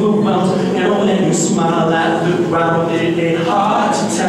Overwhelmed. And when you smile at the ground, ain't hard to tell.